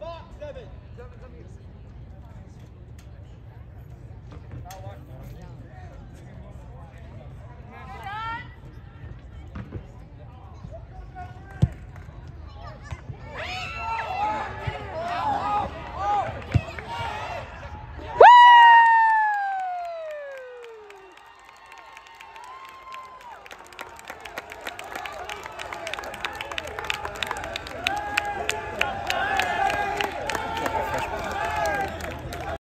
box, seven.